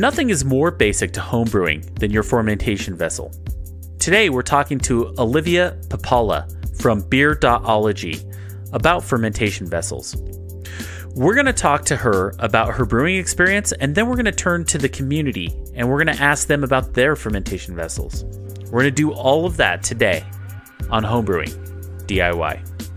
Nothing is more basic to homebrewing than your fermentation vessel. Today, we're talking to Olivia Pipala from Beer.ology about fermentation vessels. We're going to talk to her about her brewing experience, and then we're going to turn to the community and we're going to ask them about their fermentation vessels. We're going to do all of that today on Homebrewing DIY.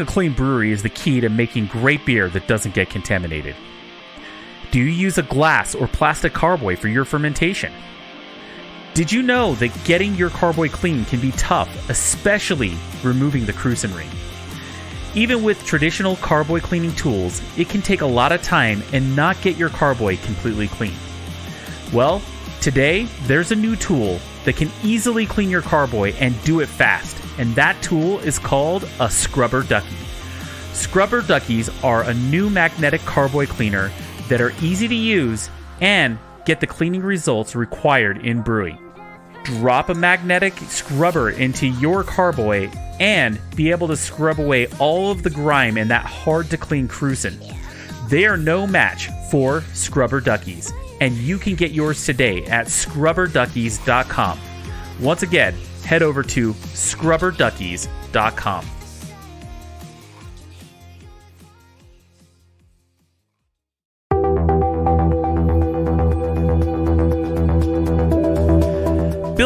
A clean brewery is the key to making great beer that doesn't get contaminated. Do you use a glass or plastic carboy for your fermentation? Did you know that getting your carboy clean can be tough, especially removing the krausen ring? Even with traditional carboy cleaning tools, it can take a lot of time and not get your carboy completely clean. Well, today there's a new tool that can easily clean your carboy and do it fast and that tool is called a Scrubber Ducky. Scrubber Duckys are a new magnetic carboy cleaner that are easy to use and get the cleaning results required in brewing. Drop a magnetic scrubber into your carboy and be able to scrub away all of the grime and that hard to clean krausen. They are no match for Scrubber Duckys, and you can get yours today at scrubberduckys.com. Once again, head over to scrubberduckys.com.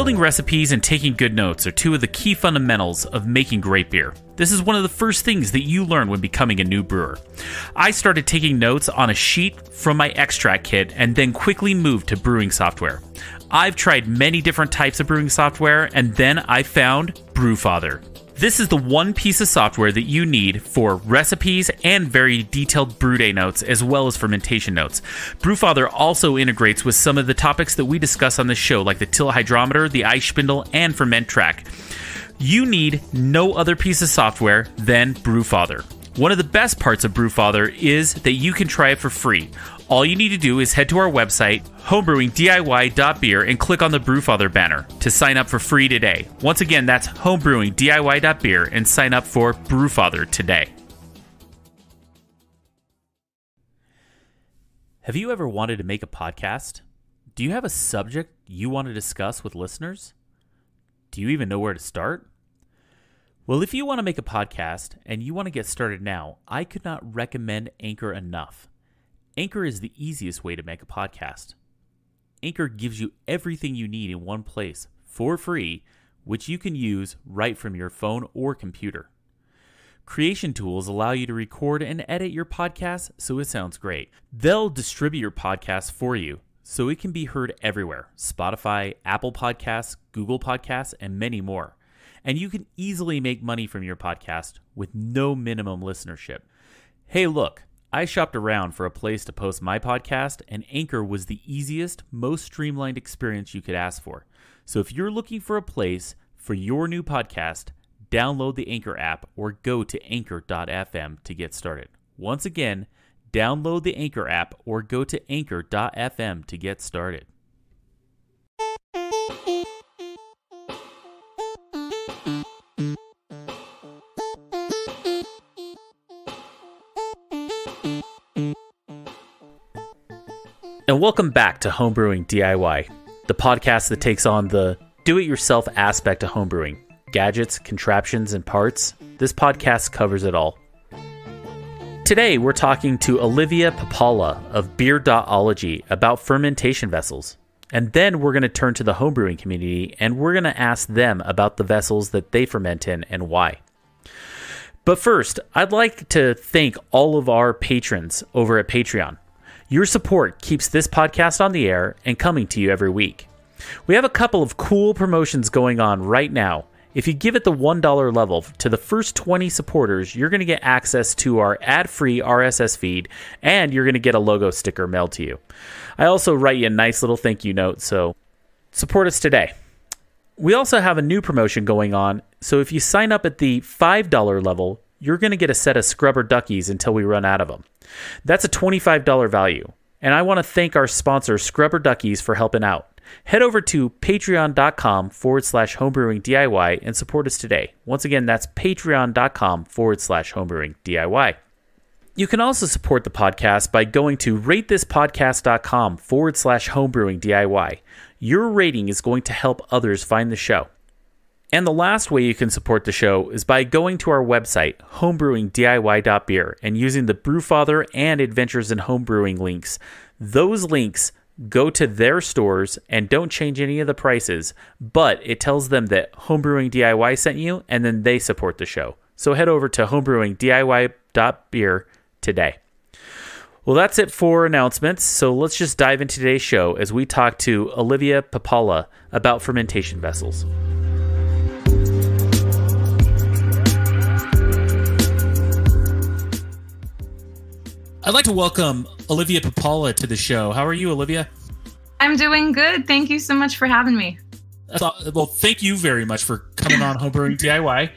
Building recipes and taking good notes are two of the key fundamentals of making great beer. This is one of the first things that you learn when becoming a new brewer. I started taking notes on a sheet from my extract kit and then quickly moved to brewing software. I've tried many different types of brewing software and then I found Brewfather. This is the one piece of software that you need for recipes and very detailed brew day notes, as well as fermentation notes. Brewfather also integrates with some of the topics that we discuss on the show, like the Tilt hydrometer, the iSpindel, and Fermentrack. You need no other piece of software than Brewfather. One of the best parts of Brewfather is that you can try it for free. All you need to do is head to our website, homebrewingdiy.beer, and click on the Brewfather banner to sign up for free today. Once again, that's homebrewingdiy.beer and sign up for Brewfather today. Have you ever wanted to make a podcast? Do you have a subject you want to discuss with listeners? Do you even know where to start? Well, if you want to make a podcast and you want to get started now, I could not recommend Anchor enough. Anchor is the easiest way to make a podcast. Anchor gives you everything you need in one place for free, which you can use right from your phone or computer. Creation tools allow you to record and edit your podcast so it sounds great. They'll distribute your podcast for you so it can be heard everywhere Spotify, Apple Podcasts, Google Podcasts, and many more. And you can easily make money from your podcast with no minimum listenership. Hey, look. I shopped around for a place to post my podcast, and Anchor was the easiest, most streamlined experience you could ask for. So if you're looking for a place for your new podcast, download the Anchor app or go to anchor.fm to get started. Once again, download the Anchor app or go to anchor.fm to get started. And welcome back to Homebrewing DIY, the podcast that takes on the do it yourself aspect of homebrewing gadgets, contraptions, and parts. This podcast covers it all. Today, we're talking to Olivia Pipala of Beer.ology about fermentation vessels. And then we're going to turn to the homebrewing community and we're going to ask them about the vessels that they ferment in and why. But first, I'd like to thank all of our patrons over at Patreon. Your support keeps this podcast on the air and coming to you every week. We have a couple of cool promotions going on right now. If you give it the $1 level to the first 20 supporters, you're going to get access to our ad free RSS feed and you're going to get a logo sticker mailed to you. I also write you a nice little thank you note, so support us today. We also have a new promotion going on, so if you sign up at the $5 level, you're going to get a set of scrubber duckies until we run out of them. That's a $25 value. And I want to thank our sponsor, Scrubber Duckys, for helping out. Head over to patreon.com forward slash homebrewing DIY and support us today. Once again, that's patreon.com forward slash homebrewing DIY. You can also support the podcast by going to ratethispodcast.com forward slash homebrewing DIY. Your rating is going to help others find the show. And the last way you can support the show is by going to our website, homebrewingdiy.beer, and using the Brewfather and Adventures in Homebrewing links. Those links go to their stores and don't change any of the prices, but it tells them that Homebrewing DIY sent you and then they support the show. So head over to homebrewingdiy.beer today. Well, that's it for announcements. So let's just dive into today's show as we talk to Olivia Pipala about fermentation vessels. I'd like to welcome Olivia Pipala to the show. How are you, Olivia? I'm doing good. Thank you so much for having me. Well, thank you very much for coming on Homebrewing DIY.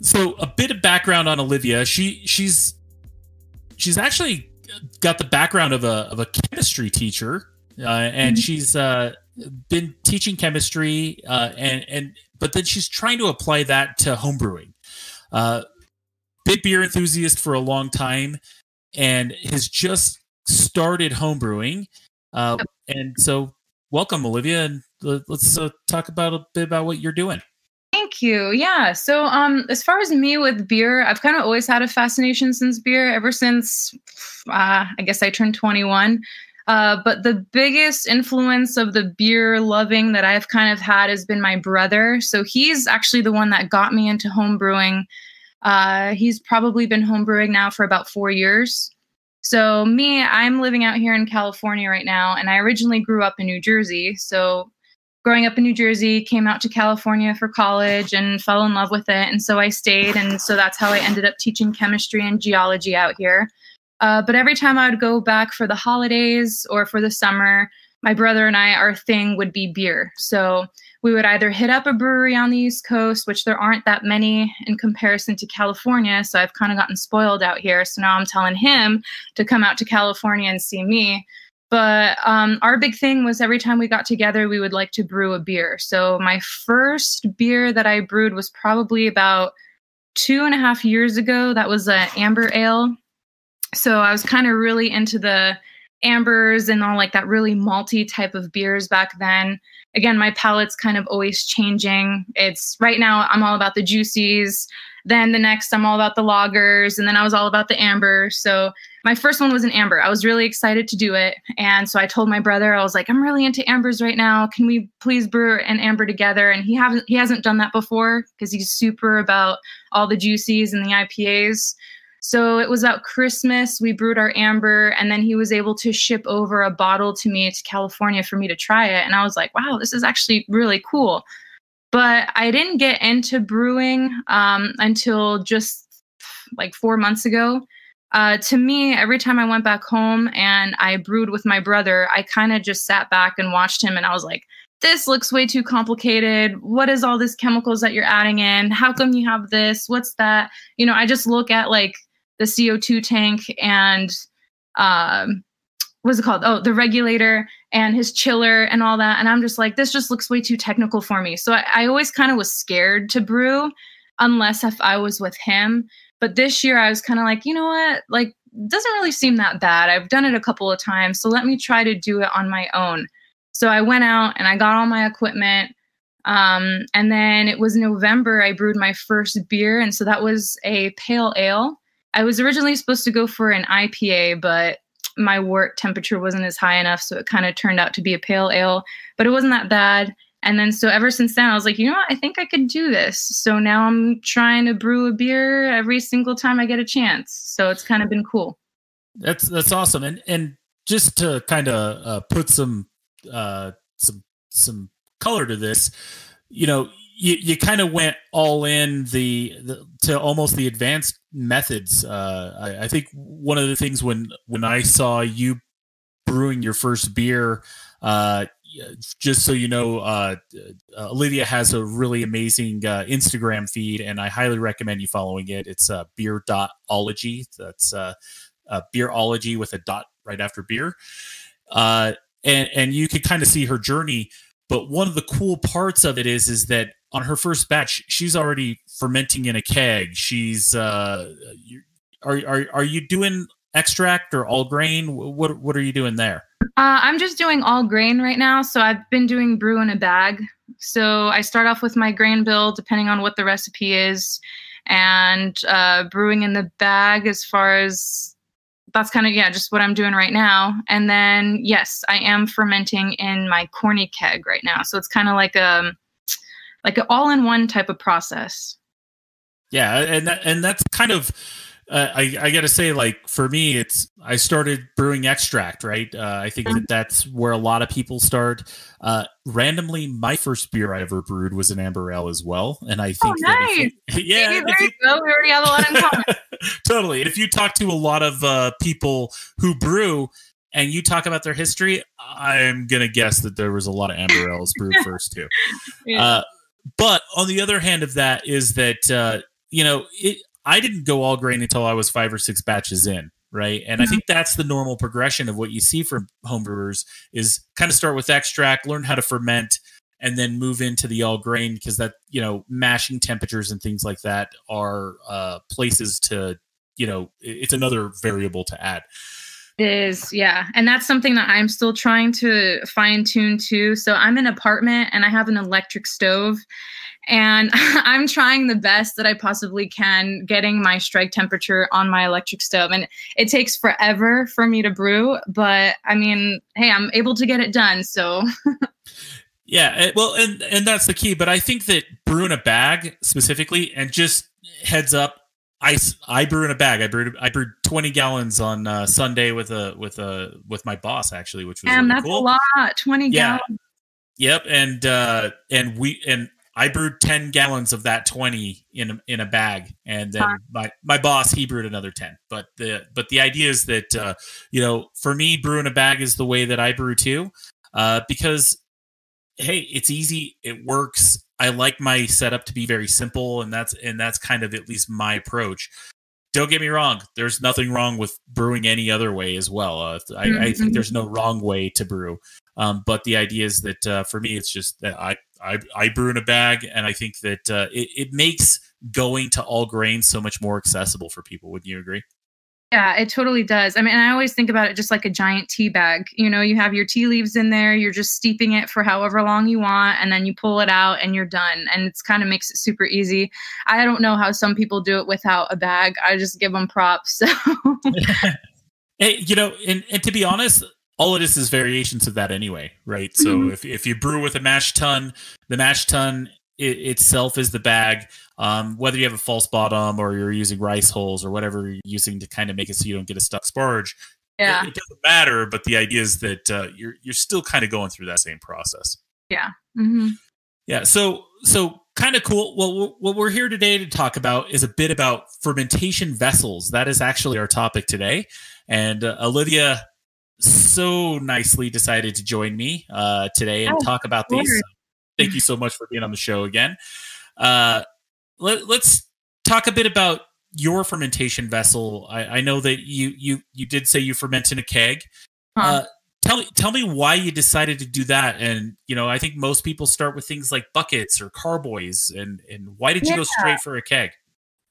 So, a bit of background on Olivia. She she's she's actually got the background of a of a chemistry teacher, uh, and mm-hmm. she's uh, been teaching chemistry, uh, and and but then she's trying to apply that to homebrewing. Uh, big beer enthusiast for a long time and has just started homebrewing. Uh, and so, welcome, Olivia, and let's uh, talk about a bit about what you're doing. Thank you. Yeah. So, um, as far as me with beer, I've kind of always had a fascination since beer, ever since uh, I guess I turned 21. Uh, but the biggest influence of the beer loving that I've kind of had has been my brother. So he's actually the one that got me into home brewing uh, he's probably been homebrewing now for about four years. So, me, I'm living out here in California right now, and I originally grew up in New Jersey. So, growing up in New Jersey, came out to California for college and fell in love with it. And so I stayed. And so that's how I ended up teaching chemistry and geology out here. Uh, but every time I would go back for the holidays or for the summer, my brother and I, our thing would be beer. So we would either hit up a brewery on the East Coast, which there aren't that many in comparison to California. So I've kind of gotten spoiled out here. So now I'm telling him to come out to California and see me. But um, our big thing was every time we got together, we would like to brew a beer. So my first beer that I brewed was probably about two and a half years ago. That was an amber ale. So I was kind of really into the ambers and all like that really malty type of beers back then. Again, my palate's kind of always changing. It's right now I'm all about the juicies. Then the next I'm all about the lagers and then I was all about the amber. So my first one was an amber. I was really excited to do it. And so I told my brother, I was like, I'm really into ambers right now. Can we please brew an amber together? And he hasn't he hasn't done that before because he's super about all the juicies and the IPAs. So it was about Christmas. We brewed our amber, and then he was able to ship over a bottle to me to California for me to try it. And I was like, wow, this is actually really cool. But I didn't get into brewing um, until just like four months ago. Uh, to me, every time I went back home and I brewed with my brother, I kind of just sat back and watched him, and I was like, this looks way too complicated. What is all this chemicals that you're adding in? How come you have this? What's that? You know, I just look at like the CO2 tank and um, what's it called? Oh, the regulator and his chiller and all that. And I'm just like, this just looks way too technical for me. So I, I always kind of was scared to brew unless if I was with him. But this year I was kind of like, you know what? Like, doesn't really seem that bad. I've done it a couple of times. So let me try to do it on my own. So I went out and I got all my equipment. Um, and then it was November, I brewed my first beer. And so that was a pale ale. I was originally supposed to go for an IPA, but my wort temperature wasn't as high enough, so it kind of turned out to be a pale ale. But it wasn't that bad. And then so ever since then, I was like, you know what? I think I could do this. So now I'm trying to brew a beer every single time I get a chance. So it's kind of been cool. That's that's awesome. And and just to kind of uh, put some uh, some some color to this, you know, you, you kind of went all in the, the, to almost the advanced methods. Uh, I, I, think one of the things when when I saw you brewing your first beer, uh, just so you know, uh, uh, Olivia has a really amazing uh, Instagram feed, and I highly recommend you following it. It's uh, beer.ology. That's uh, uh, beerology with a dot right after beer. And and you can kind of see her journey. But one of the cool parts of it is is that on her first batch, she's already fermenting in a keg. She's uh, are are are you doing extract or all grain? What what are you doing there? Uh, I'm just doing all grain right now. So I've been doing brew in a bag. So I start off with my grain bill, depending on what the recipe is, and uh, brewing in the bag as far as that's kind of yeah just what i'm doing right now and then yes i am fermenting in my corny keg right now so it's kind of like a um, like an all-in-one type of process yeah and that, and that's kind of uh, I, I gotta say, like for me, it's I started brewing extract, right? Uh, I think that that's where a lot of people start. Uh, randomly, my first beer I ever brewed was an amber ale as well, and I think, oh, nice. you, yeah, there you, go. We already have a lot in common. totally. And if you talk to a lot of uh, people who brew, and you talk about their history, I'm gonna guess that there was a lot of amber ales brewed first too. Yeah. But on the other hand of that is that uh, you know it, I didn't go all grain until I was five or six batches in, right? And mm-hmm. I think that's the normal progression of what you see from homebrewers is kind of start with extract, learn how to ferment, and then move into the all grain because that you know mashing temperatures and things like that are uh, places to you know it's another variable to add. Is yeah, and that's something that I'm still trying to fine tune too. So I'm in an apartment and I have an electric stove and I'm trying the best that I possibly can getting my strike temperature on my electric stove. And it takes forever for me to brew, but I mean, hey, I'm able to get it done. So Yeah, eh, well, and and that's the key. But I think that brew in a bag specifically, and just heads up, I, I brew in a bag. I brewed I brewed twenty gallons on uh, Sunday with a with a with my boss actually, which was Damn, really that's cool. a lot. Twenty yeah. gallons. Yep, and uh, and we and I brewed 10 gallons of that 20 in a, in a bag and then huh. my my boss he brewed another 10 but the but the idea is that uh, you know for me brewing a bag is the way that I brew too uh, because hey it's easy it works I like my setup to be very simple and that's and that's kind of at least my approach don't get me wrong there's nothing wrong with brewing any other way as well uh, I, mm-hmm. I, think mm-hmm. there's no wrong way to brew um, but the idea is that uh, for me it's just that I I, I brew in a bag, and I think that uh, it, it makes going to all grains so much more accessible for people. Wouldn't you agree? Yeah, it totally does. I mean, I always think about it just like a giant tea bag. You know, you have your tea leaves in there, you're just steeping it for however long you want, and then you pull it out and you're done. And it's kind of makes it super easy. I don't know how some people do it without a bag. I just give them props. So. hey, you know, and, and to be honest, all it is is variations of that anyway, right? So mm-hmm. if, if you brew with a mash tun, the mash tun it, itself is the bag. Um, whether you have a false bottom or you're using rice hulls or whatever you're using to kind of make it so you don't get a stuck sparge, yeah, it, it doesn't matter. But the idea is that uh, you're you're still kind of going through that same process. Yeah. Mm-hmm. Yeah. So so kind of cool. Well, what we're here today to talk about is a bit about fermentation vessels. That is actually our topic today. And uh, Olivia so nicely decided to join me uh, today and oh, talk about these. Thank you so much for being on the show again. Uh, let, us talk a bit about your fermentation vessel. I, I, know that you you you did say you ferment in a keg. Huh. Uh, tell me tell me why you decided to do that. And you know, I think most people start with things like buckets or carboys. And and why did you yeah. go straight for a keg?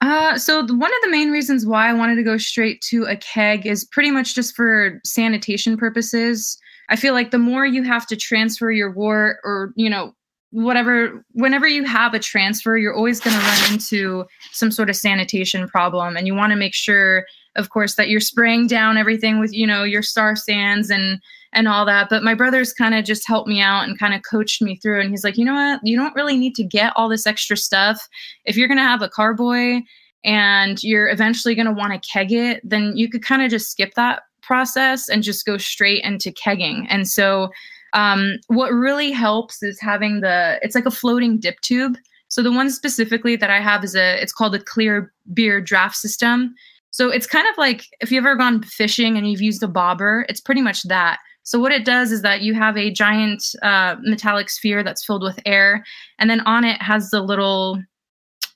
Uh, so the, one of the main reasons why I wanted to go straight to a keg is pretty much just for sanitation purposes. I feel like the more you have to transfer your wort or, you know, whatever, whenever you have a transfer, you're always going to run into some sort of sanitation problem. And you want to make sure, of course, that you're spraying down everything with, you know, your Star Sans and, and all that. But my brother's kind of just helped me out and kind of coached me through. And he's like, you know what? You don't really need to get all this extra stuff. If you're going to have a carboy and you're eventually going to want to keg it, then you could kind of just skip that process and just go straight into kegging. And so, um, what really helps is having the, it's like a floating dip tube. So the one specifically that I have is a, it's called a clear beer draft system. So it's kind of like if you've ever gone fishing and you've used a bobber, it's pretty much that So what it does is that you have a giant uh, metallic sphere that's filled with air, and then on it has the little,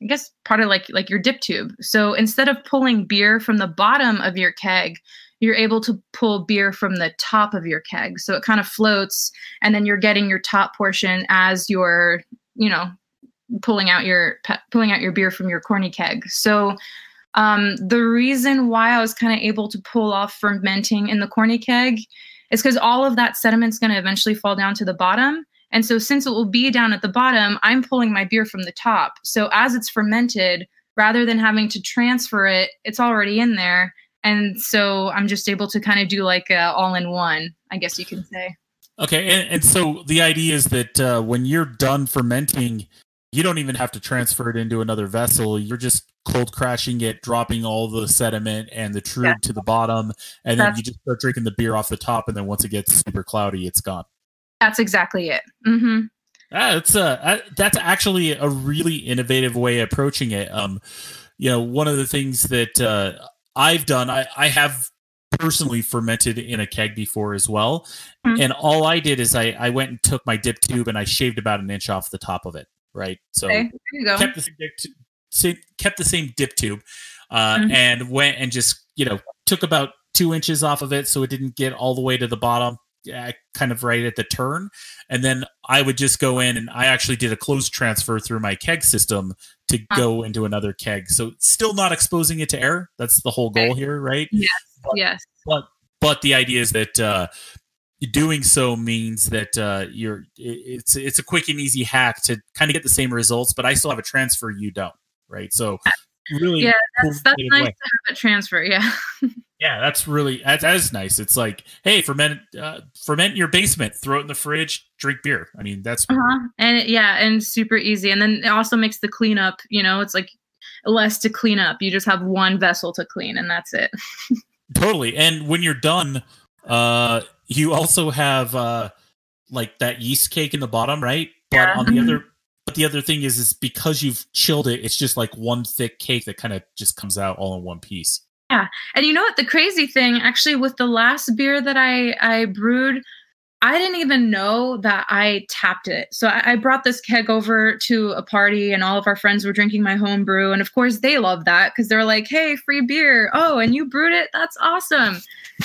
I guess, part of like like your dip tube. So instead of pulling beer from the bottom of your keg, you're able to pull beer from the top of your keg. So it kind of floats, and then you're getting your top portion as you're, you know, pulling out your pulling out your beer from your corny keg. So um, the reason why I was kind of able to pull off fermenting in the corny keg is because all of that sediment's going to eventually fall down to the bottom. And so, since it will be down at the bottom, I'm pulling my beer from the top. So, as it's fermented, rather than having to transfer it, it's already in there. And so, I'm just able to kind of do like all in one, I guess you can say. Okay. And, and so, the idea is that uh, when you're done fermenting, you don't even have to transfer it into another vessel. You're just cold crashing it, dropping all the sediment and the trub yeah. to the bottom, and then you just start drinking the beer off the top. And then once it gets super cloudy, it's gone. That's exactly it. Mm-hmm. That's uh, that's actually a really innovative way of approaching it. Um, you know, one of the things that uh, I've done, I, I have personally fermented in a keg before as well, mm-hmm. and all I did is I I went and took my dip tube and I shaved about an inch off the top of it right? So okay, kept the same dip, kept the same dip tube, uh, mm-hmm. and went and just you know took about two inches off of it so it didn't get all the way to the bottom. Uh, kind of right at the turn, and then I would just go in and I actually did a closed transfer through my keg system to go into another keg. So still not exposing it to air. That's the whole goal here, right? Yes. But, yes. But but the idea is that uh, doing so means that uh, you're it's it's a quick and easy hack to kind of get the same results, but I still have a transfer, you don't, right? So really, yeah, that's, that's nice way. to have a transfer, yeah. yeah, that's really that's, that is nice. It's like, hey, ferment uh, ferment your basement, throw it in the fridge, drink beer. I mean, that's uh-huh. and it, yeah, and super easy, and then it also makes the cleanup. You know, it's like less to clean up. You just have one vessel to clean, and that's it. totally, and when you're done uh, you also have uh, like that yeast cake in the bottom, right? But yeah. on the other, but the other thing is, is because you've chilled it, it's just like one thick cake that kind of just comes out all in one piece. Yeah, and you know what? The crazy thing, actually, with the last beer that I I brewed, I didn't even know that I tapped it. So I, I, brought this keg over to a party, and all of our friends were drinking my home brew. And of course, they love that because they're like, "Hey, free beer! Oh, and you brewed it? That's awesome!"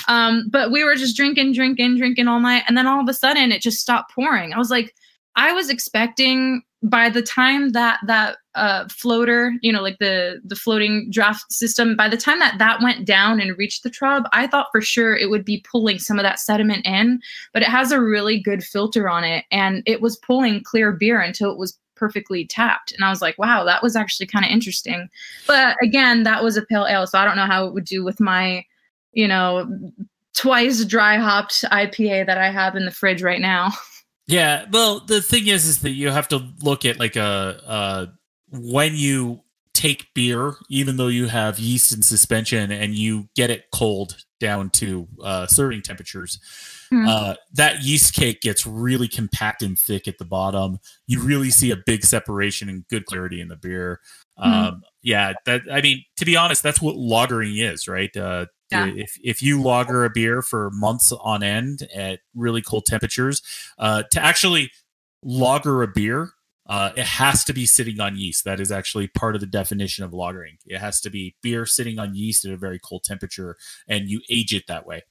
Um, but we were just drinking, drinking, drinking all night, and then all of a sudden, it just stopped pouring. I was like, I was expecting by the time that that uh, floater, you know, like the the floating draft system, by the time that that went down and reached the trub, I thought for sure it would be pulling some of that sediment in. But it has a really good filter on it, and it was pulling clear beer until it was perfectly tapped. And I was like, wow, that was actually kind of interesting. But again, that was a pale ale, so I don't know how it would do with my, you know, twice dry hopped IPA that I have in the fridge right now. Yeah, well, the thing is, is that you have to look at like a, a when you take beer, even though you have yeast in suspension and you get it cold down to uh, serving temperatures, mm-hmm. uh, that yeast cake gets really compact and thick at the bottom. You really see a big separation and good clarity in the beer. Mm-hmm. Um, yeah, that I mean, to be honest, that's what lagering is, right? Uh, yeah. If if you lager a beer for months on end at really cold temperatures, uh, to actually lager a beer, uh, it has to be sitting on yeast. That is actually part of the definition of lagering. It has to be beer sitting on yeast at a very cold temperature, and you age it that way.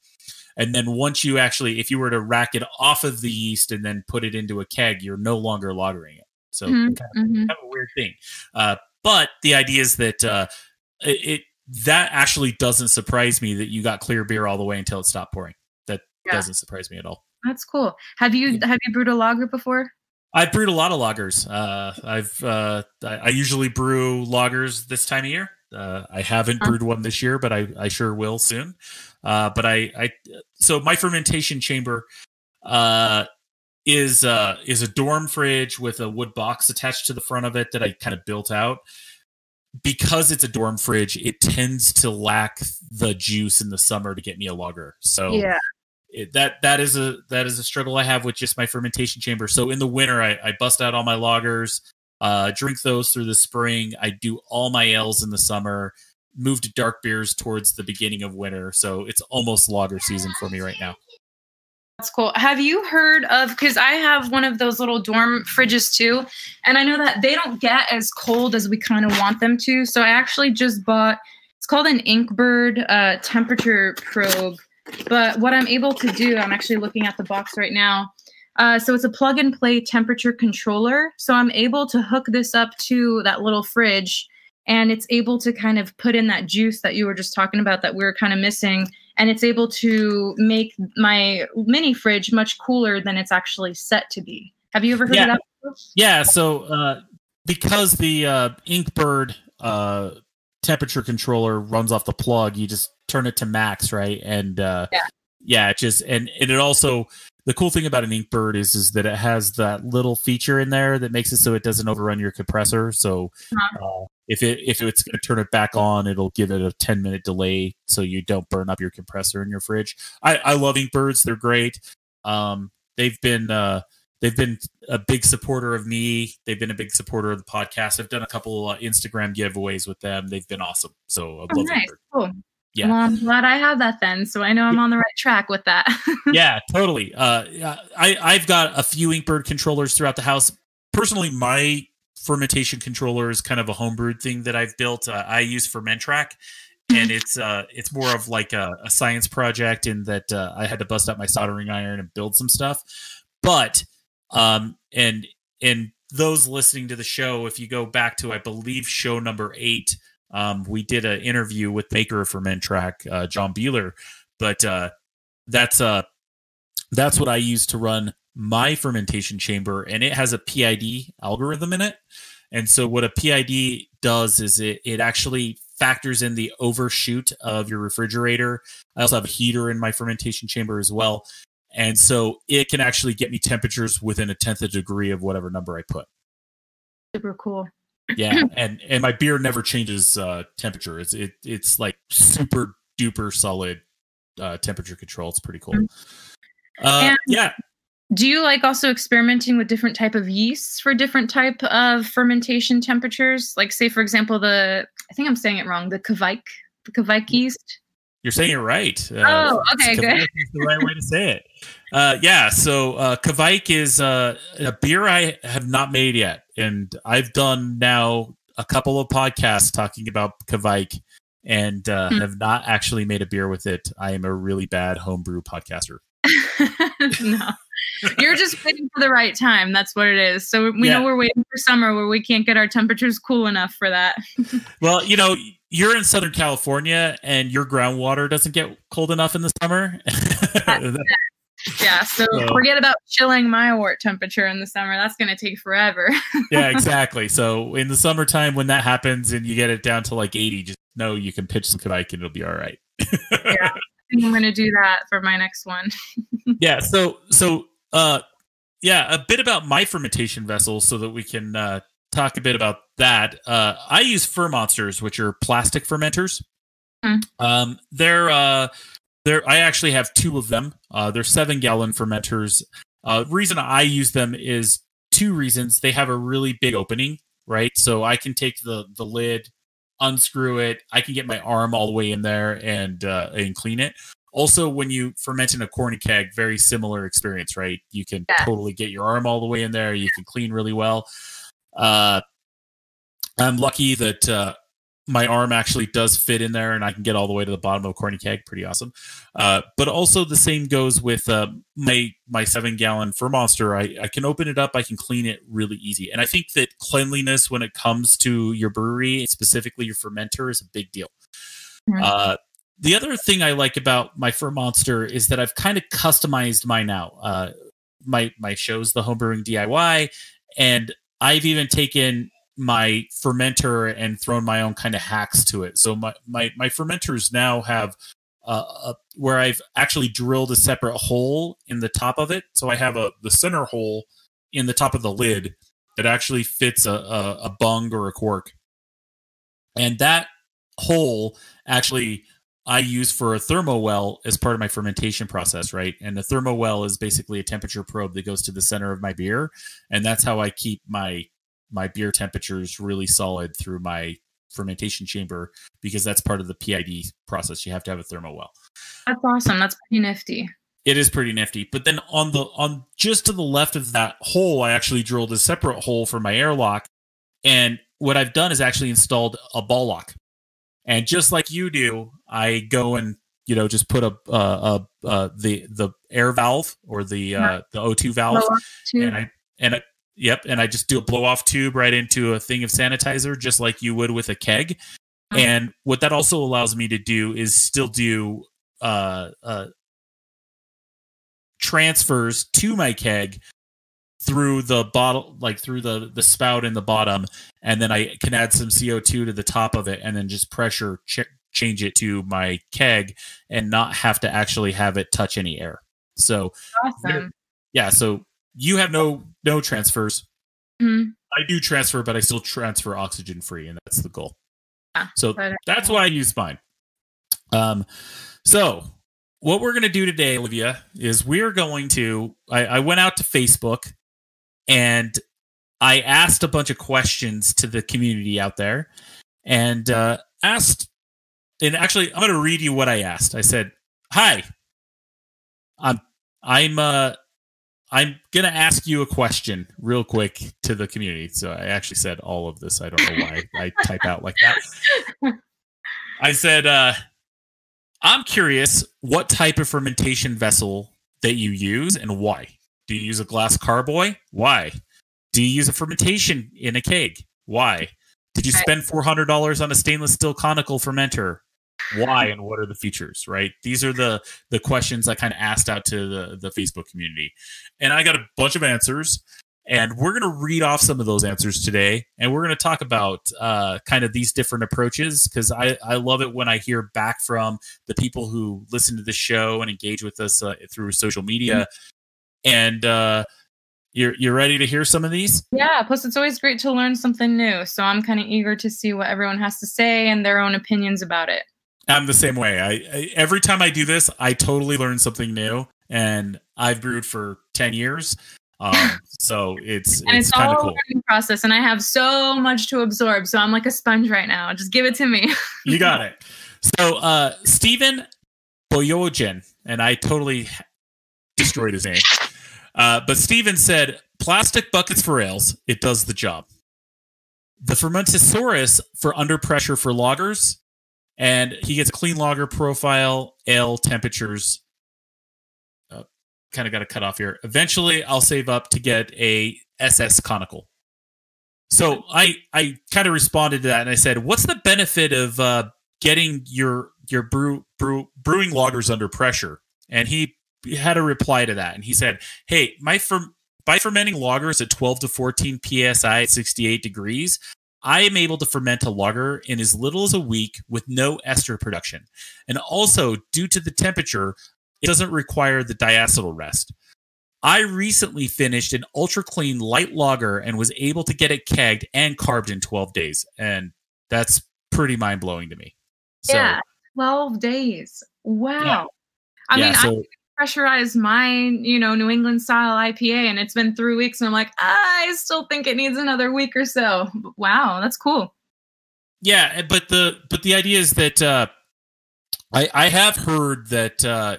And then once you actually, if you were to rack it off of the yeast and then put it into a keg, you're no longer lagering it. So mm-hmm. kind, of, mm-hmm. kind, of, a weird thing. Uh, but the idea is that uh, it that actually doesn't surprise me that you got clear beer all the way until it stopped pouring. That yeah. doesn't surprise me at all. That's cool. Have you have you brewed a lager before? I've brewed a lot of lagers. Uh, I've uh, I, I, usually brew lagers this time of year. Uh, I haven't brewed one this year, but I, I sure will soon. Uh, but I, I so my fermentation chamber uh, is uh, is a dorm fridge with a wood box attached to the front of it that I kind of built out because it's a dorm fridge, it tends to lack the juice in the summer to get me a lager. So yeah, it, that that is a that is a struggle I have with just my fermentation chamber. So in the winter, I, I bust out all my lagers, uh, drink those through the spring. I do all my ales in the summer. Move to dark beers towards the beginning of winter. So it's almost lager season for me right now. That's cool. Have you heard of because I have one of those little dorm fridges too, and I know that they don't get as cold as we kind of want them to. So I actually just bought it's called an Inkbird uh, temperature probe. But what I'm able to do, I'm actually looking at the box right now. Uh, so it's a plug and play temperature controller. So I'm able to hook this up to that little fridge and it's able to kind of put in that juice that you were just talking about that we are kind of missing and it's able to make my mini fridge much cooler than it's actually set to be. Have you ever heard Yeah. of that? Yeah, so uh, because the uh, Inkbird uh, temperature controller runs off the plug, you just turn it to max, right? And uh, Yeah. yeah, it just and, and it also the cool thing about an Inkbird is is that it has that little feature in there that makes it so it doesn't overrun your compressor. So uh, if it if it's going to turn it back on, it'll give it a ten minute delay so you don't burn up your compressor in your fridge. I I love Inkbirds; they're great. Um, they've been uh, they've been a big supporter of me. They've been a big supporter of the podcast. I've done a couple uh, Instagram giveaways with them. They've been awesome. So I Oh, love nice. Inkbird. Cool. Yeah. Well, I'm glad I have that then, so I know I'm on the right track with that. yeah, totally. Uh, yeah, I I've got a few Inkbird controllers throughout the house. Personally, my fermentation controller is kind of a homebrewed thing that I've built. Uh, I use Fermentrack, and it's uh it's more of like a, a science project in that uh, I had to bust out my soldering iron and build some stuff. But um and and those listening to the show, if you go back to I believe show number eight, um, we did an interview with maker of Fermentrack, uh, John Beeler, but uh, that's uh that's what I use to run my fermentation chamber, and it has a PID algorithm in it. And so what a PID does is it it actually factors in the overshoot of your refrigerator. I also have a heater in my fermentation chamber as well. And so it can actually get me temperatures within a tenth of a degree of whatever number I put. Super cool. Yeah, and and my beer never changes uh, temperature. It's it it's like super duper solid uh, temperature control. It's pretty cool. Uh, And- yeah, Do you like also experimenting with different type of yeasts for different type of fermentation temperatures? Like say for example the I think I'm saying it wrong, the Kveik, the Kveik yeast. You're saying it right. Uh, Oh, okay, good. The right way to say it. Uh, yeah, so uh, Kveik is uh, a beer I have not made yet, and I've done now a couple of podcasts talking about Kveik, and uh, Hmm. have not actually made a beer with it. I am a really bad homebrew podcaster. no. You're just waiting for the right time. That's what it is. So we Yeah. know we're waiting for summer where we can't get our temperatures cool enough for that. Well, you know, you're in Southern California, and your groundwater doesn't get cold enough in the summer. Yeah. So So- forget about chilling my wort temperature in the summer. That's going to take forever. yeah, exactly. So in the summertime, when that happens and you get it down to like 80, just know you can pitch some Kveik and it'll be all right. I think I'm going to do that for my next one. yeah. So, so, uh, yeah, a bit about my fermentation vessels so that we can uh, talk a bit about that. Uh, I use FerMonsters, which are plastic fermenters. Hmm. Um, they're uh, they're I actually have two of them. Uh, they're seven gallon fermenters. Uh, reason I use them is two reasons. They have a really big opening, right? So I can take the the lid, unscrew it. I can get my arm all the way in there and uh, and clean it. Also, when you ferment in a corny keg, very similar experience, right? You can Yeah. totally get your arm all the way in there. You can clean really well. Uh, I'm lucky that uh, my arm actually does fit in there, and I can get all the way to the bottom of a corny keg. Pretty awesome. Uh, but also the same goes with uh, my my seven gallon FerMonster. I, I can open it up. I can clean it really easy. And I think that cleanliness when it comes to your brewery, specifically your fermenter, is a big deal. Mhm. Uh, the other thing I like about my FerMonster is that I've kind of customized mine now. Uh, my my show's the homebrewing DIY, and I've even taken my fermenter and thrown my own kind of hacks to it. So my my my fermenters now have uh, a, where I've actually drilled a separate hole in the top of it. So I have a the center hole in the top of the lid that actually fits a, a, a bung or a cork, and that hole actually I use for a thermo well as part of my fermentation process, right? And the thermo well is basically a temperature probe that goes to the center of my beer, and that's how I keep my my beer temperatures really solid through my fermentation chamber because that's part of the PID process. You have to have a thermo well. That's awesome. That's pretty nifty. It is pretty nifty. But then on the on just to the left of that hole, I actually drilled a separate hole for my airlock. And what I've done is actually installed a ball lock. And just like you do, I go and you know just put a uh, uh, uh the the air valve or the uh the O2 valve and I and I, yep and I just do a blow off tube right into a thing of sanitizer just like you would with a keg. Mhm. And what that also allows me to do is still do uh uh transfers to my keg through the bottle like through the the spout in the bottom and then i can add some co2 to the top of it and then just pressure ch- change it to my keg and not have to actually have it touch any air so awesome. yeah so you have no no transfers. Mhm. i do transfer but i still transfer oxygen free and that's the goal. Yeah, so that's why i use mine. Um so what we're going to do today olivia is we're going to I, I went out to facebook and i asked a bunch of questions to the community out there and uh asked and actually i'm going to read you what i asked. I said hi i'm i'm uh i'm going to ask you a question real quick to the community. So i actually said all of this. I don't know why i type out like that. I said uh i'm curious what type of fermentation vessel that you use and why. Do you use a glass carboy? Why? Do you use a fermentation in a keg? Why? Did you spend $400 on a stainless steel conical fermenter why and what are the features right these are the the questions i kind of asked out to the the facebook community and i got a bunch of answers and we're going to read off some of those answers today and we're going to talk about uh, kind of these different approaches because I, I love it when i hear back from the people who listen to the show and engage with us uh, through social media and uh, you're, you're ready to hear some of these Yeah, plus it's always great to learn something new. So I'm kind of eager to see what everyone has to say and their own opinions about it. I'm the same way. I, I every time I do this, I totally learn something new, and I've brewed for ten years, um, so it's And it's, it's, kind all cool. learning process, and I have so much to absorb. So I'm like a sponge right now. Just give it to me. You got it. So uh, Stephen Boyojin, and I totally destroyed his name, uh, but Stephen said plastic buckets for ales. It does the job. The Fermentasaurus for under pressure for lagers, and he gets a clean lager profile, ale temperatures. Uh, kind of got to cut off here. Eventually, I'll save up to get a SS conical. So I I kind of responded to that, and I said, "What's the benefit of uh, getting your your brew, brew brewing lagers under pressure?" And he had a reply to that, and he said, "Hey, my fer- by fermenting lagers at 12 to 14 psi at 68 degrees, I am able to ferment a lager in as little as a week with no ester production. And also, due to the temperature, it doesn't require the diacetyl rest. I recently finished an ultra clean light lager and was able to get it kegged and carbed in 12 days. And that's pretty mind blowing to me. So, yeah, twelve days. Wow. Yeah. I yeah, mean, I so pressurized my, you know, New England style IPA, and it's been three weeks, and I'm like, I still think it needs another week or so. Wow, that's cool. Yeah, eh, but the but the idea is that uh, I I have heard that uh,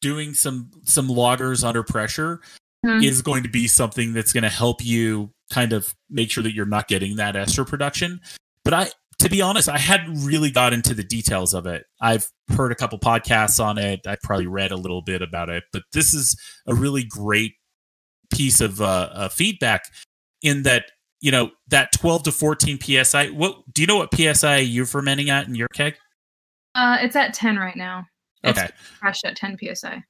doing some some lagers under pressure Mhm. is going to be something that's going to help you kind of make sure that you're not getting that ester production. But I, to be honest, I hadn't really got into the details of it. I've heard a couple podcasts on it. I've probably read a little bit about it, but this is a really great piece of uh, uh, feedback in that you know that 12 to 14 psi. What do you know? What psi you're fermenting at in your keg? Uh, it's at ten right now. It's Okay. fresh at ten psi.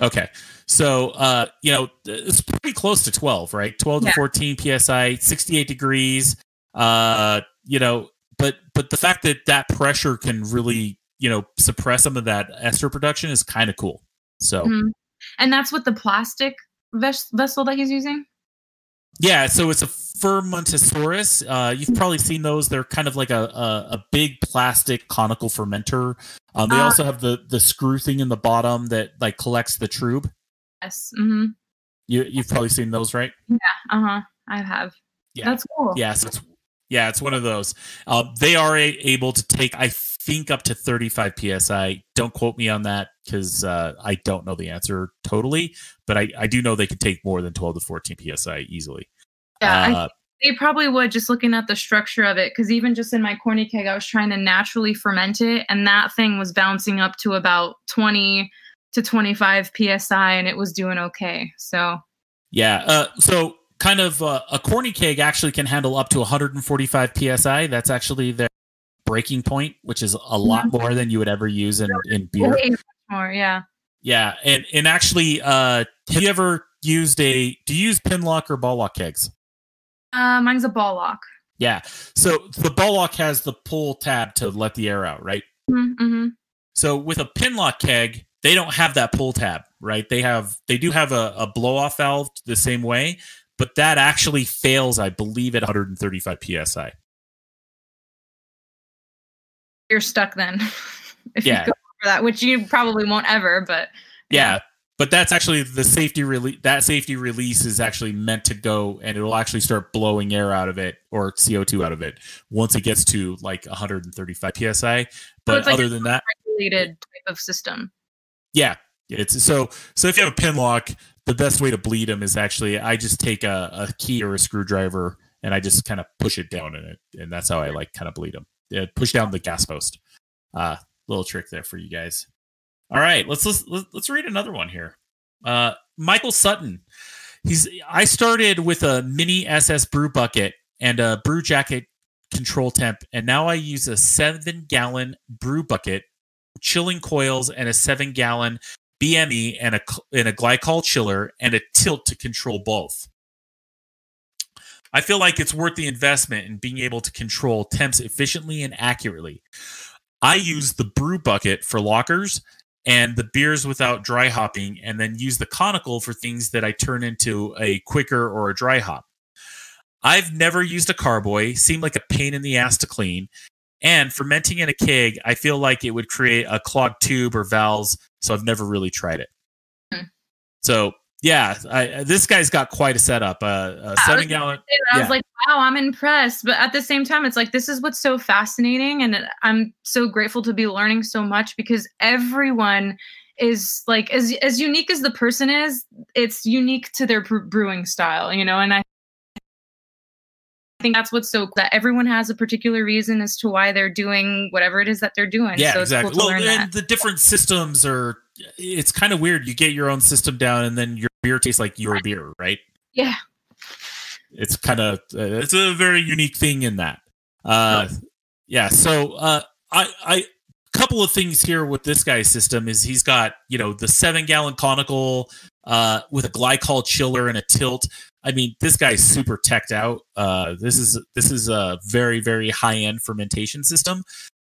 Okay. So, uh, you know, it's pretty close to 12, right? 12 Yeah. to 14 psi, 68 degrees. Uh, you know, but but the fact that that pressure can really, you know, suppress some of that ester production is kind of cool. So, Mhm. And that's what the plastic ves- vessel that he's using. yeah, so it's a Fermentasaurus. Uh, you've probably seen those. They're kind of like a a, a big plastic conical fermenter. Um, they Ah. also have the the screw thing in the bottom that like collects the trub. Yes. Mm-hmm. You you've probably seen those, right? Yeah. Uh huh. I have. Yeah. That's cool. Yeah, so it's yeah, it's one of those. Um, they are a, able to take. I think up to 35 psi. Don't quote me on that because uh, I don't know the answer totally, but I, I do know they can take more than 12 to 14 psi easily. Yeah, I Uh, They probably would just looking at the structure of it, because even just in my corny keg, I was trying to naturally ferment it, and that thing was bouncing up to about 20 to 25 psi, and it was doing okay. So Yeah. Uh, so kind of uh, a corny keg actually can handle up to 145 psi. That's actually their breaking point, which is a lot more than you would ever use in, in beer. more, yeah. Yeah, and and actually, uh, have you ever used a? Do you use pin lock or ball lock kegs? Uh, mine's a ball lock. Yeah. So the ball lock has the pull tab to let the air out, right? Mm-hmm. So with a pin lock keg, they don't have that pull tab, right? They have they do have a, a blow off valve the same way, but that actually fails, I believe, at 135 psi. You're stuck then. if Yeah. you go for that, which you probably won't ever, but Yeah. But that's actually the safety release. That safety release is actually meant to go, and it will actually start blowing air out of it or CO two out of it once it gets to like 135 psi. But like other a than that, regulated type of system. Yeah, it's so so. If you have a pin lock, the best way to bleed them is actually I just take a, a key or a screwdriver and I just kind of push it down in it, and that's how I like kind of bleed them. Yeah, push down the gas post. Uh, little trick there for you guys. All right, let's let's let's read another one here. Uh, Michael Sutton. He's I started with a mini SS brew bucket and a brew jacket control temp, and now I use a seven gallon brew bucket chilling coils and a seven gallon BME and a and a glycol chiller and a Tilt to control both. I feel like it's worth the investment in being able to control temps efficiently and accurately. I use the brew bucket for lagers and the beers without dry hopping, and then use the conical for things that I turn into a quicker or a dry hop. I've never used a carboy, seemed like a pain in the ass to clean, and fermenting in a keg, I feel like it would create a clogged tube or valves, so I've never really tried it. Hmm. So yeah, I, this guy's got quite a setup. Uh, a seven gallon. I Yeah. was like, wow, I'm impressed. But at the same time, it's like, this is what's so fascinating. And I'm so grateful to be learning so much because everyone is like, as, as unique as the person is, it's unique to their bre- brewing style, you know? And I think that's what's so that everyone has a particular reason as to why they're doing whatever it is that they're doing. Yeah, so it's exactly. cool to well, learn and that. the different systems are. It's kind of weird. You get your own system down, and then your beer tastes like your beer, right? Yeah. it's kind of uh, it's a very unique thing in that uh yeah so uh i i couple of things here with this guy's system is he's got you know the seven gallon conical uh with a glycol chiller and a Tilt i mean this guy's super teched out uh this is this is a very very high end fermentation system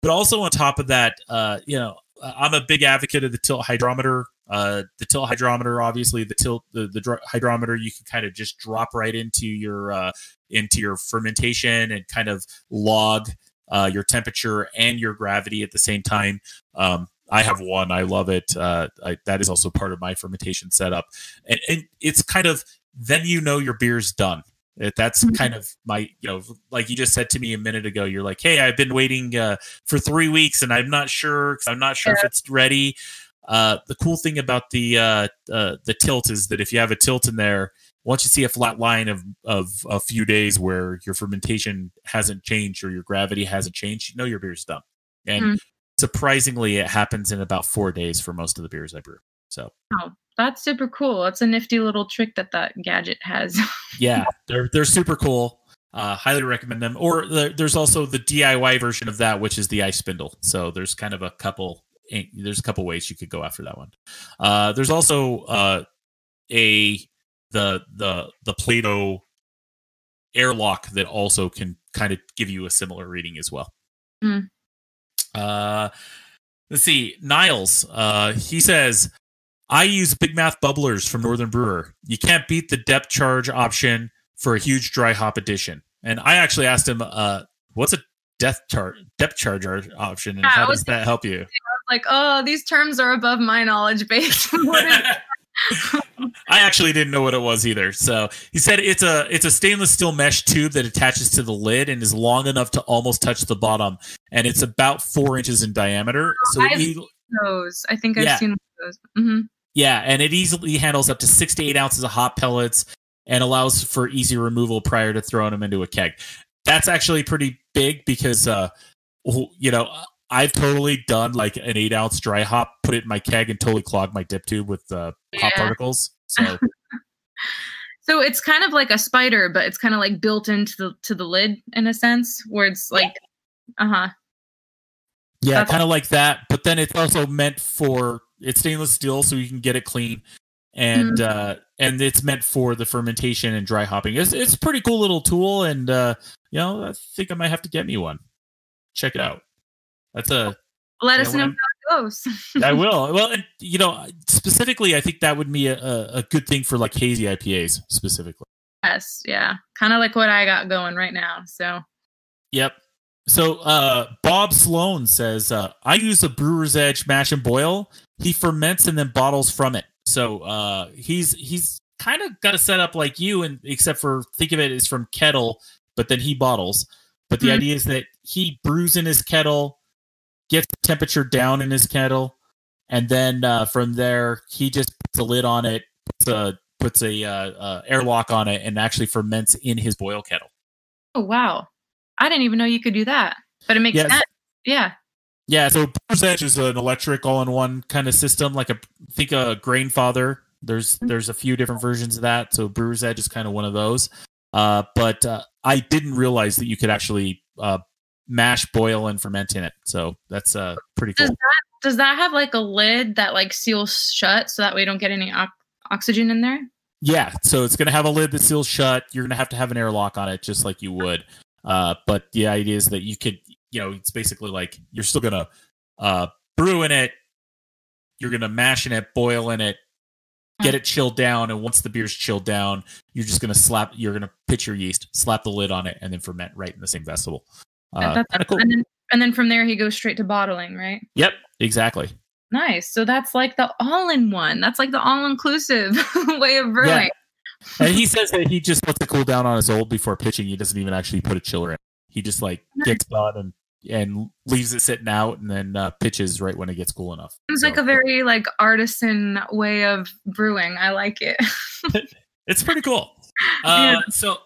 but also on top of that uh you know i'm a big advocate of the Tilt hydrometer uh, the Tilt hydrometer, obviously, the Tilt the, the dr- hydrometer, you can kind of just drop right into your uh, into your fermentation and kind of log uh, your temperature and your gravity at the same time. Um, I have one. I love it. Uh, I, that is also part of my fermentation setup, and, and it's kind of then you know your beer's done. That's Mhm. kind of my, you know, like you just said to me a minute ago. You're like, "Hey, I've been waiting uh, for three weeks, and I'm not sure. I'm not sure if it's ready." Uh, the cool thing about the uh, uh, the Tilt is that if you have a Tilt in there, once you see a flat line of of a few days where your fermentation hasn't changed or your gravity hasn't changed, you know your beer's done. And Mm. surprisingly, it happens in about four days for most of the beers I brew. So Oh, that's super cool. That's a nifty little trick that that gadget has. yeah, they're they're super cool. Uh, highly recommend them. Or the, there's also the DIY version of that, which is the iSpindel. So there's kind of a couple. eh, There's a couple ways you could go after that one. Uh, there's also uh, a the the the Plaato airlock that also can kind of give you a similar reading as well. Hmm. Uh, let's see, Niles. Uh, he says, "I use Big Mouth bubblers from Northern Brewer. You can't beat the depth charge option for a huge dry hop edition." And I actually asked him, uh, "What's a depth charge depth charge option, and Yeah, how does that help you?" I was like, oh, these terms are above my knowledge base. I actually didn't know what it was either. So he said it's a it's a stainless steel mesh tube that attaches to the lid and is long enough to almost touch the bottom, and it's about four inches in diameter. So seen those. I think I've Yeah. seen those. hmm yeah, and it easily handles up to six to eight ounces of hop pellets and allows for easy removal prior to throwing them into a keg. That's actually pretty big because uh, you know I've totally done like an eight ounce dry hop, put it in my keg, and totally clogged my dip tube with uh, hot Yeah. particles. So So it's kind of like a spider, but it's kind of like built into the to the lid in a sense, where it's like, uh huh. Yeah, kind of like that. But then it's also meant for it's stainless steel, so you can get it clean, and uh, and it's meant for the fermentation and dry hopping. It's it's a pretty cool little tool, and uh, you know I think I might have to get me one. Check it out. That's a Let us know how it goes. I will. Well, and, you know specifically, I think that would be a, a, a good thing for like hazy IPAs specifically. yes, yeah, kind of like what I got going right now. So Yep. So uh Bob Sloan says, uh, I use a Brewer's Edge mash and boil. He ferments and then bottles from it. So uh he's he's kind of got a setup like you and except for think of it as from kettle, but then he bottles. But the Mhm. idea is that he brews in his kettle, gets the temperature down in his kettle, and then uh from there he just puts a lid on it, puts a puts a uh, uh airlock on it and actually ferments in his boil kettle. oh wow, I didn't even know you could do that, but it makes Yes. sense. Yeah, Yeah, so Brewer's Edge is an electric all-in-one kind of system, like a think a Grainfather. There's there's a few different versions of that. So Brewer's Edge is kind of one of those. Uh, but uh, I didn't realize that you could actually uh, mash, boil, and ferment in it. So that's uh, pretty cool. Does does that have like a lid that like seals shut so that way you don't get any ox- oxygen in there? Yeah, so it's going to have a lid that seals shut. You're going to have to have an airlock on it, just like you would. Uh, but the idea is that you could, you know, it's basically like you're still going to uh, brew in it. You're going to mash in it, boil in it, get it chilled down, and once the beer's chilled down, you're just going to slap. You're going to pitch your yeast, slap the lid on it, and then ferment right in the same vessel. Uh, cool. And then and then from there he goes straight to bottling, right? Yep, exactly. Nice. So that's like the all-in-one. That's like the all-inclusive way of brewing. and he says that he just lets it cool down on his old before pitching. He doesn't even actually put a chiller in. He just like gets done and and leaves it sitting out and then uh, pitches right when it gets cool enough. Seems So, like a very like artisan way of brewing. I like it. it's pretty cool. Uh, Yeah. So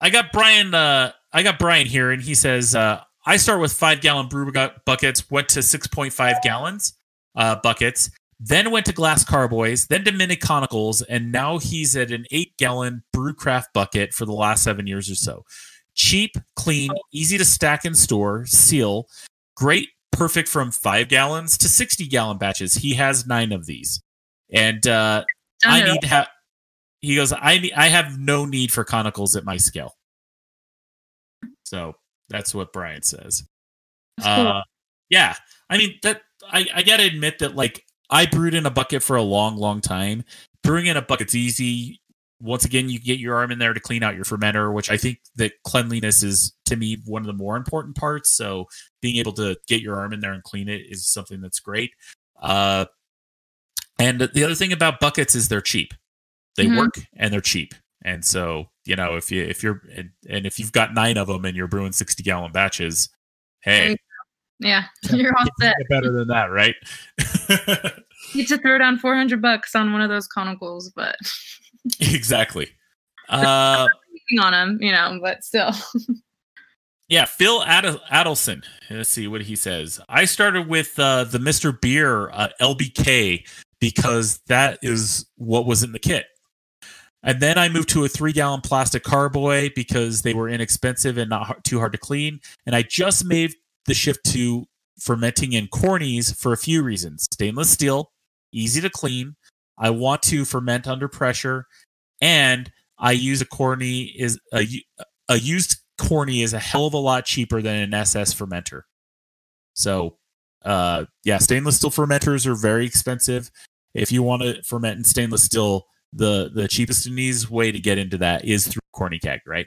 I got Brian. Uh, I got Brian here, and he says uh, I start with five gallon brew buckets, went to six point five gallons uh, buckets, then went to glass carboys, then to mini conicals, and now he's at an eight gallon brewcraft bucket for the last seven years or so. Cheap, clean, easy to stack and store, seal, great, perfect from five gallons to sixty gallon batches. He has nine of these, and uh, I need to have. He goes. I need. I have no need for conicals at my scale. So that's what Brian says. Cool. Uh, yeah. I mean that. I I gotta admit that like I brewed in a bucket for a long, long time. Brewing in a bucket's easy. Once again, you get your arm in there to clean out your fermenter, which I think that cleanliness is to me one of the more important parts. So being able to get your arm in there and clean it is something that's great. Uh, and the other thing about buckets is they're cheap. They Mhm. work and they're cheap. And so, you know, if you if you're and, and if you've got nine of them and you're brewing 60 gallon batches, hey, Yeah, you're all set. get better than that, right? You need to throw down 400 bucks on one of those conicals, but exactly. Uh on him, you know, but still. Yeah, Phil Ad- Adelson. Let's see what he says. I started with uh, the Mr. Beer uh, LBK because that is what was in the kit. And then I moved to a three gallon plastic carboy because they were inexpensive and not hard, too hard to clean. And I just made the shift to fermenting in cornies for a few reasons stainless steel, easy to clean. I want to ferment under pressure. And I use a corny is a, a used corny is a hell of a lot cheaper than an SS fermenter. So, uh, yeah, stainless steel fermenters are very expensive. If you want to ferment in stainless steel, the the cheapest and easiest way to get into that is through corny keg, right?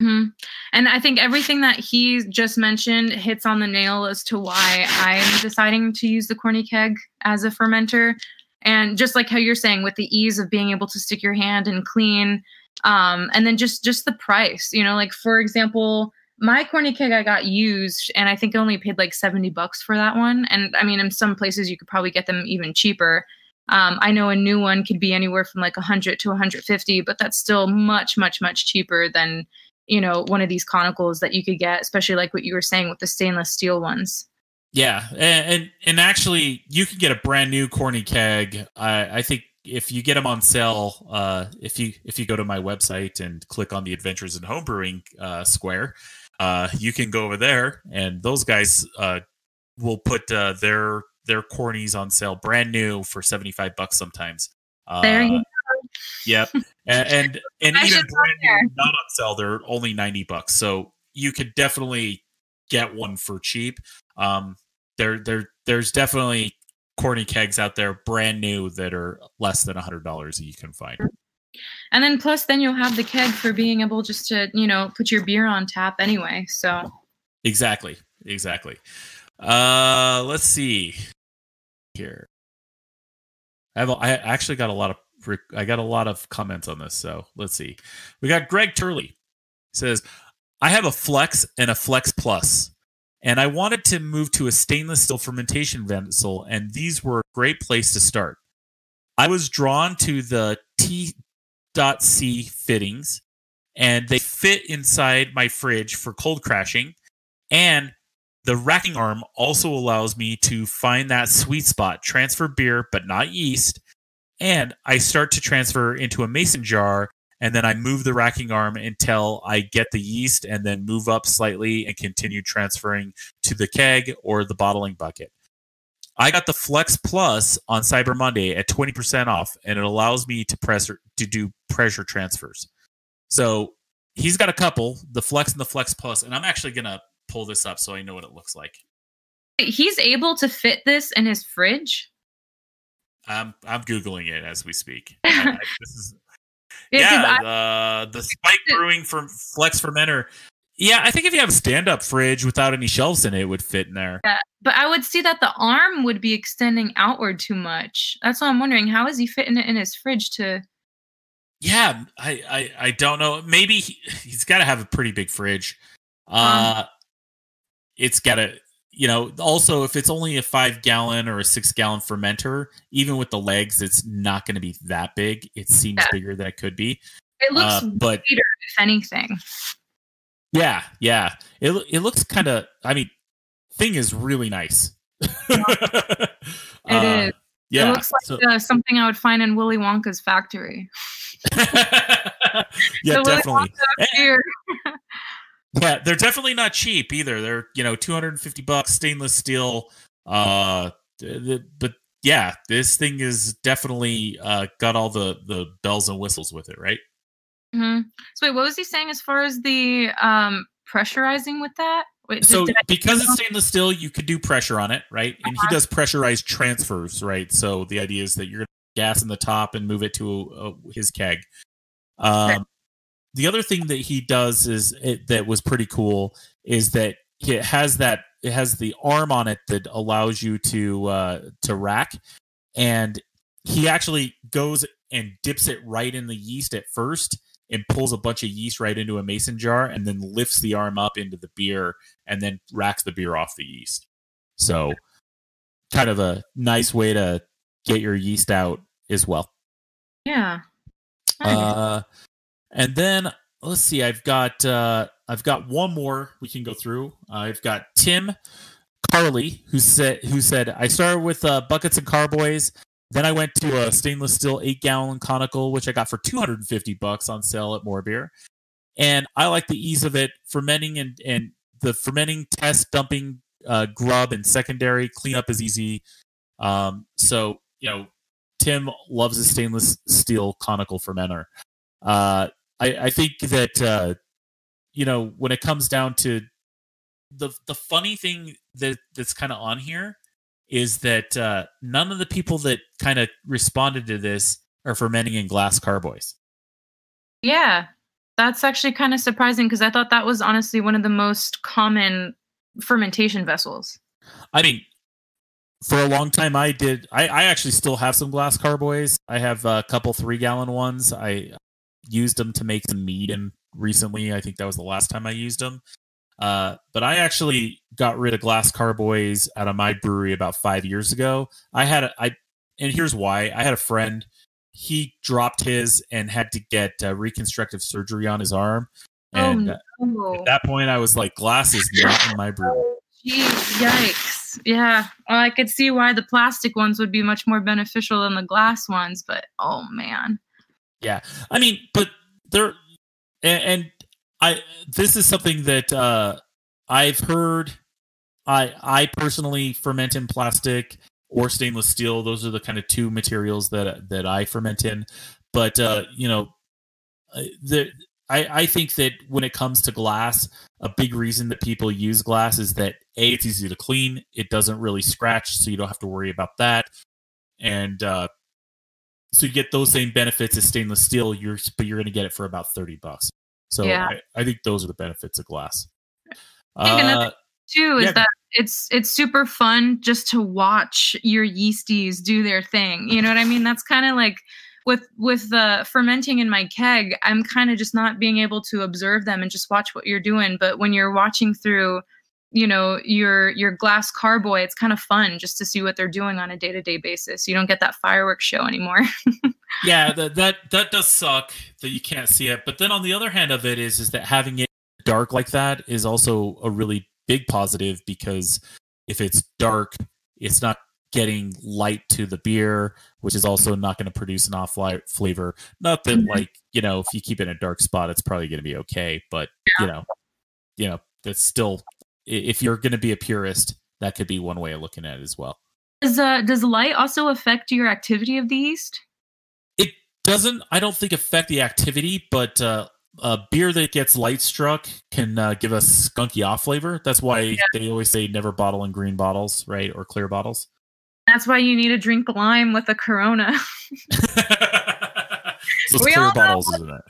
hmm And I think everything that he just mentioned hits on the nail as to why I'm deciding to use the corny keg as a fermenter. And just like how you're saying with the ease of being able to stick your hand and clean um and then just just the price you know like for example my corny keg i got used and i think i only paid like 70 bucks for that one. And i mean in some places you could probably get them even cheaper. Um, i know a new one could be anywhere from like 100 to 150 but that's still much much much cheaper than you know one of these conicals that you could get especially like what you were saying with the stainless steel ones Yeah, and and, and actually, you can get a brand new corny keg. I, I think if you get them on sale, uh, if you if you go to my website and click on the Adventures in Homebrewing uh, square, uh, you can go over there, and those guys uh, will put uh, their their cornies on sale brand new for seventy five bucks sometimes. Uh, There you go. Yep, and and, and even brand new, not on sale, they're only ninety bucks. So you could definitely get one for cheap. Um, there, there, there's definitely corny kegs out there, brand new, that are less than a hundred dollars that you can find. and then plus then you'll have the keg for being able just to you know put your beer on tap anyway so Exactly, exactly. Uh, let's see here. I have, a, I actually got a lot of, I got a lot of comments on this. So let's see. We got Greg Turley says, I have a Flex and a Flex Plus, and I wanted to move to a stainless steel fermentation vessel, and these were a great place to start. I was drawn to the T.C fittings, and they fit inside my fridge for cold crashing, and the racking arm also allows me to find that sweet spot, transfer beer, but not yeast. And I start to transfer into a mason jar, and then I move the racking arm until I get the yeast, and then move up slightly and continue transferring to the keg or the bottling bucket. I got the Flex Plus on Cyber Monday at 20% off, and it allows me to press to do pressure transfers. So he's got a couple, the Flex and the Flex Plus, and I'm actually gonna pull this up so I know what it looks like. he's able to fit this in his fridge I'm I'm googling it as we speak. I- I- this is Yeah, yeah, uh, the Spike Brewing from Flex Fermenter. Yeah, I think if you have a stand-up fridge without any shelves in it, it would fit in there. I- but i would see that the arm would be extending outward too much that's why i'm wondering how is he fitting it in his fridge to Yeah, I I, I don't know. Maybe he, he's got to have a pretty big fridge. Uh, it's got to, you know. Also, if it's only a five gallon or a six gallon fermenter, even with the legs, it's not going to be that big. It seems Yeah. bigger than it could be. it looks Uh, but if anything Yeah, yeah. It it looks kind of. I mean, thing is really nice. it It is. Yeah. it looks like so- uh, something i would find in Willy Wonka's factory yeah, Willy definitely. Yeah, they're definitely not cheap either. They're you know 250 bucks stainless steel. Uh, but yeah, this thing is definitely uh got all the the bells and whistles with it, right? Mhm. so wait what was he saying as far as the um pressurizing with that wait so did I- because it's stainless steel, you could do pressure on it, right? And he does pressurized transfers, right? So the idea is that you're gonna gas in the top and move it to uh, his keg. Um, the other thing that he does is it, that was pretty cool is that it has that it has the arm on it that allows you to uh, to rack, and he actually goes and dips it right in the yeast at first and pulls a bunch of yeast right into a mason jar and then lifts the arm up into the beer and then racks the beer off the yeast. So, kind of a nice way to get your yeast out as well. yeah Nice. Uh, and then let's see, I've got uh, I've got one more we can go through. I've got Tim Carly who said who said I started with uh, buckets and carboys. Then I went to a stainless steel eight gallon conical, which I got for 250 bucks on sale at More Beer. And I like the ease of it, fermenting and, and the fermenting test, dumping uh, trub and secondary cleanup is easy. Um, so, you know, Tim loves a stainless steel conical fermenter. Uh, I, I think that, uh, you know, when it comes down to the, the funny thing that that's kind of on here is that uh, none of the people that kind of responded to this are fermenting in glass carboys. Yeah, that's actually kind of surprising because I thought that was honestly one of the most common fermentation vessels. I mean, for a long time I did. I, I actually still have some glass carboys. I have a couple three gallon ones. I used them to make some mead, and recently I think that was the last time I used them. Uh, but I actually got rid of glass carboys out of my brewery about five years ago. I had a, I, and here's why. I had a friend. He dropped his and had to get uh, reconstructive surgery on his arm. And oh, no. at that point, I was like, glass is not in my brewery. Jeez, yikes. Yeah. Well, I could see why the plastic ones would be much more beneficial than the glass ones, but oh man. Yeah. I mean, but there and, and I this is something that uh I've heard I I personally ferment in plastic or stainless steel. Those are the kind of two materials that that I ferment in. But uh, you know, uh, the I, I think that when it comes to glass, a big reason that people use glass is that a it's easy to clean, it doesn't really scratch, so you don't have to worry about that, and uh, so you get those same benefits as stainless steel. You're but you're going to get it for about thirty bucks. So Yeah. I, I think those are the benefits of glass. I think another Uh, too is yeah. that it's it's super fun just to watch your yeasties do their thing. You know what I mean? That's kind of like with with the fermenting in my keg, I'm kind of just not being able to observe them and just watch what you're doing. But when you're watching through, you know, your your glass carboy, it's kind of fun just to see what they're doing on a day to day basis. You don't get that fireworks show anymore. yeah, that that that does suck that you can't see it. But then on the other hand of it is is that having it dark like that is also a really big positive because if it's dark, it's not getting light to the beer, which is also not going to produce an off light flavor. Not that Mhm. like you know if you keep it in a dark spot, it's probably going to be okay. But you know, you know that's still if you're going to be a purist, that could be one way of looking at it as well. does uh does light also affect your activity of the yeast? it doesn't i don't think affect the activity but uh a beer that gets light struck can uh, give a skunky off flavor that's why they always say never bottle in green bottles right or clear bottles That's why you need to drink lime with a Corona. so it's We clear all know bottles isn't it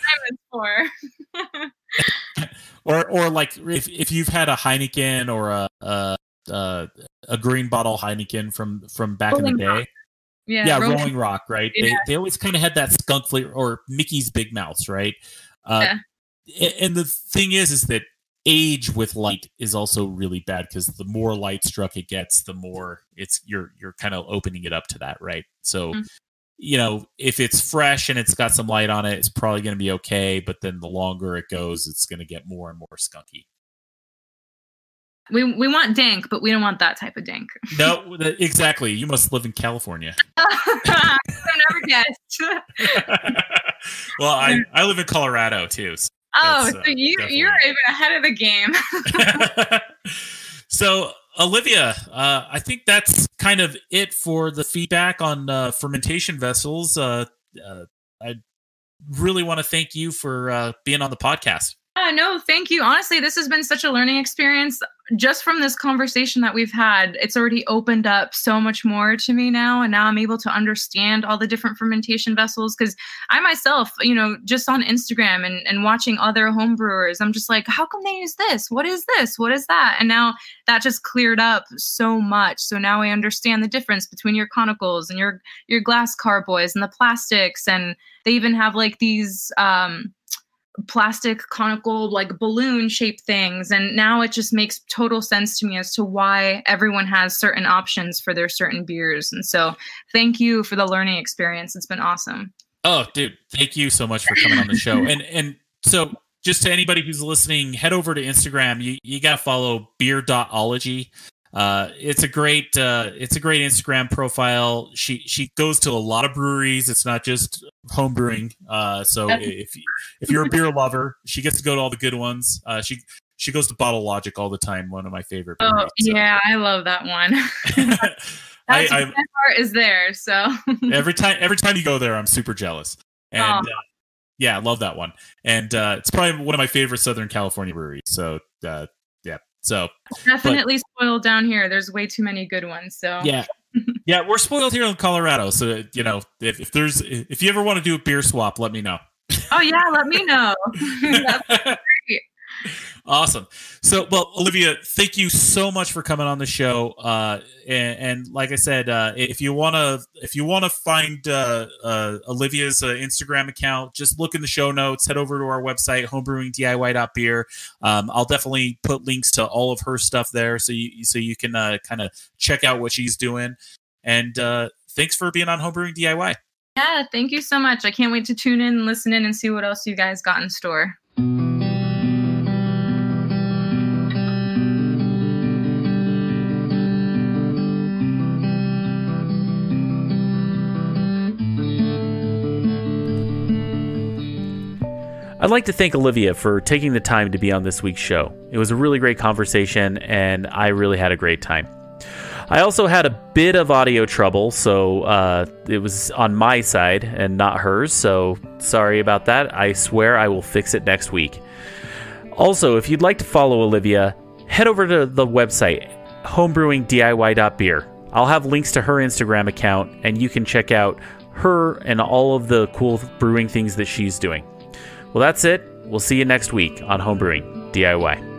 for. or or like if, if you've had a Heineken or a a, a, a green bottle Heineken from from back in the day Yeah, yeah, Rolling- Rolling Rock, right? They Yeah. they always kind of had that skunk flavor, or Mickey's Big Mouths, right? Uh, a- And the thing is, is that age with light is also really bad because the more light struck it gets, the more it's you're you're kind of opening it up to that, right? So. Mhm. You know, if it's fresh and it's got some light on it, it's probably going to be okay. But then the longer it goes, it's going to get more and more skunky. we we want dank, but we don't want that type of dank. No, exactly. You must live in California. I never guessed. well, I, I live in Colorado too. so- Oh, uh, so you definitely- you're even ahead of the game. so olivia uh, i think that's kind of it for the feedback on uh, fermentation vessels uh, uh, i really want to thank you for uh, being on the podcast no, thank you. Honestly, this has been such a learning experience. Just from this conversation that we've had, it's already opened up so much more to me now. And now I'm able to understand all the different fermentation vessels because I myself, you know, just on Instagram and, and watching other home brewers, I'm just like, how come they use this? What is this? What is that? And now that just cleared up so much. So now I understand the difference between your conicals and your your glass carboys and the plastics. And they even have like these um plastic conical like balloon shaped things and now it just makes total sense to me as to why everyone has certain options for their certain beers and so thank you for the learning experience. It's been awesome. Oh dude thank you so much for coming on the show. And and so just to anybody who's listening head over to instagram. You, you got to follow beer.ology uh, it's a great uh, it's a great Instagram profile. She she goes to a lot of breweries. It's not just home brewing. Uh, so if if you're a beer lover, she gets to go to all the good ones. Uh, she she goes to Bottle Logic all the time. One of my favorite. oh breweries, so. yeah i love that one I, I my heart is there so every time every time you go there, I'm super jealous. And Aw. uh, yeah, I love that one. And uh, it's probably one of my favorite Southern California breweries. So uh, so definitely spoiled down here. There's way too many good ones so. Yeah. Yeah we're spoiled here in colorado so you know if, if there's if you ever want to do a beer swap let me know. Oh yeah let me know. That's great. Awesome. So, well, Olivia, thank you so much for coming on the show. Uh, and, and like I said, uh, if you want to, if you want to find uh, uh, Olivia's uh, Instagram account, just look in the show notes. Head over to our website, homebrewingdiy.beer. Um, I'll definitely put links to all of her stuff there, so you so you can uh, kind of check out what she's doing. And uh, thanks for being on Homebrewing DIY. Yeah, thank you so much. I can't wait to tune in, listen in, and see what else you guys got in store. I'd like to thank Olivia for taking the time to be on this week's show. It was a really great conversation, and I really had a great time. I also had a bit of audio trouble, so uh, it was on my side and not hers, so sorry about that. I swear I will fix it next week. Also, if you'd like to follow Olivia, head over to the website, homebrewingdiy.beer. I'll have links to her Instagram account, and you can check out her and all of the cool brewing things that she's doing. Well, that's it. We'll see you next week on Homebrewing DIY.